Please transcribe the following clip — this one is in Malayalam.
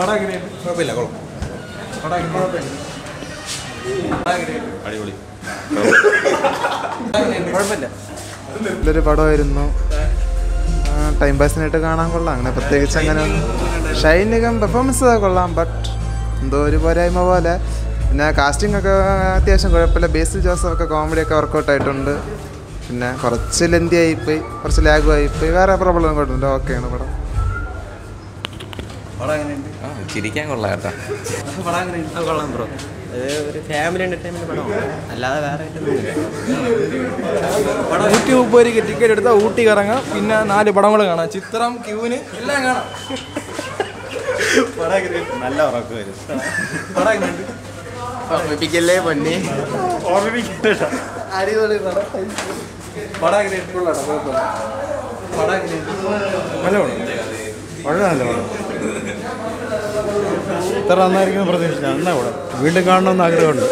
പടം എങ്ങനെയുണ്ട് കുഴപ്പമില്ല കൊള്ളാം. പടം എങ്ങനെയുണ്ട് അടിപൊളി. കുഴപ്പമില്ല. നല്ലൊരു പടമായിരുന്നു. ടൈം പാസിനായിട്ട് കാണാൻ കൊള്ളാം. അങ്ങനെ പ്രത്യേകിച്ച് അങ്ങനെ ഷൈനികം പെർഫോമൻസ് കൊള്ളാം. ബട്ട് എന്തോ ഒരു പോരായ്മ പോലെ. പിന്നെ കാസ്റ്റിംഗ് ഒക്കെ അത്യാവശ്യം കുഴപ്പമില്ല. ബേസിൽ ജോസഫ് ഒക്കെ കോമഡി ഒക്കെ വർക്കൗട്ട് ആയിട്ടുണ്ട്. പിന്നെ കുറച്ച് ലെന്തി ആയിപ്പോയി. കുറച്ച് ലാഗും ആയിപ്പോയി. വേറെ പ്രോബ്ലം കൊണ്ടുണ്ട് ഓക്കെയാണ് പടം. ചിരിക്കാൻ കൊള്ളാം കേട്ടോ. പടം എങ്ങനെയുണ്ട്? കൊള്ളാം ബ്രോ. ഇത് ഒരു ഫാമിലി എന്റർടൈൻമെന്റ് പടമാണ് അല്ലാതെ വേറെ ആയിട്ടൊന്നുമില്ല നൂറ്റി മുപ്പത് രൂപയ്ക്ക് ടിക്കറ്റ് എടുത്താൽ ഊട്ടി കറങ്ങാം. പിന്നെ നാല് പടങ്ങൾ കാണാം. ചിത്രം ക്യൂവിന് എല്ലാം കാണാം. പടം നല്ല ഉറക്കം വരും. പടം എങ്ങനെയുണ്ട്? ഓർമ്മിപ്പിക്കല്ലേ പൊന്നി? അടിപൊളി പടം. പടം എങ്ങനെയുണ്ട്? കൊള്ളാം കുഴപ്പമില്ല പടം. എങ്ങനെയുണ്ട്? നല്ല പടം. വളരെ നല്ല പടം. ഇത്ര നന്നായിരിക്കും പ്രതീക്ഷിച്ച നന്നാ കൂടെ വീണ്ടും കാണണമെന്ന് ആഗ്രഹമുണ്ട്.